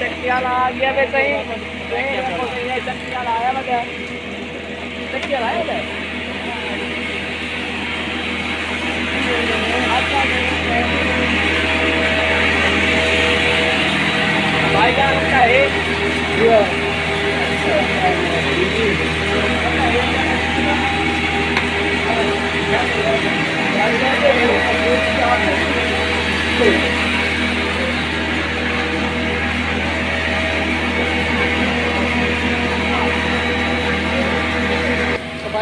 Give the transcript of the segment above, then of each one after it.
चक्किया ला गया वे कहीं कहीं देखो कहीं ये चक्किया लाया बता चक्किया लाया बता का है तो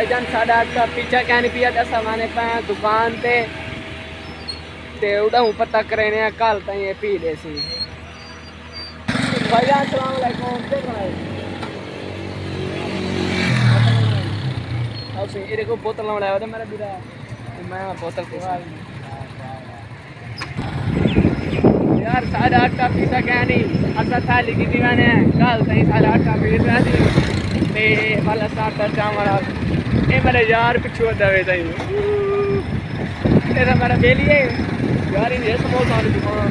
भाईजान का पीछा क्या नहीं पिया था, सामाने पे दुकान पे। ते ऊपर तक रहने कल ये पी दे सी। भाईजान सलाम से ये देखो, बोतल लगाया था मेरा तो मैं बोतल यार, साढ़े आठ का पीछा क्या नहीं असा था मैंने कल साढ़े आठ का थी ते वाला। मेरे यार पिछू दवे ताई तेरा मेरा बेली है यार ये समोसा वाली दुकान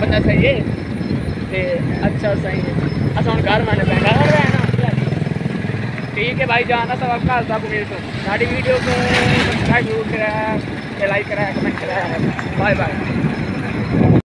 बंदा सही है ते अच्छा सही है। असा हम घर मैंने बैठा कर रहे ठीक है भाई, जाना सब आपका सब मेरे को साड़ी वीडियो को सब्सक्राइब ज़रूर करा। लाइक कराया कमेंट कराया बाय बाय